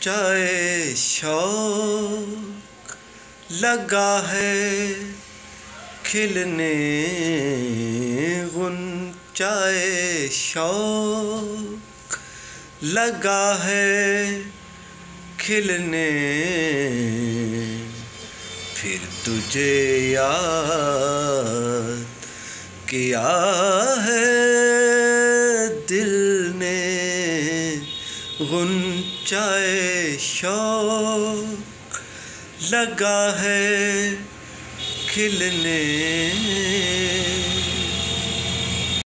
गुंचाए शौक लगा है खिलने गुन चाय शौक लगा है खिलने, फिर तुझे याद किया है। गुंचाए शौक लगा है खिलने।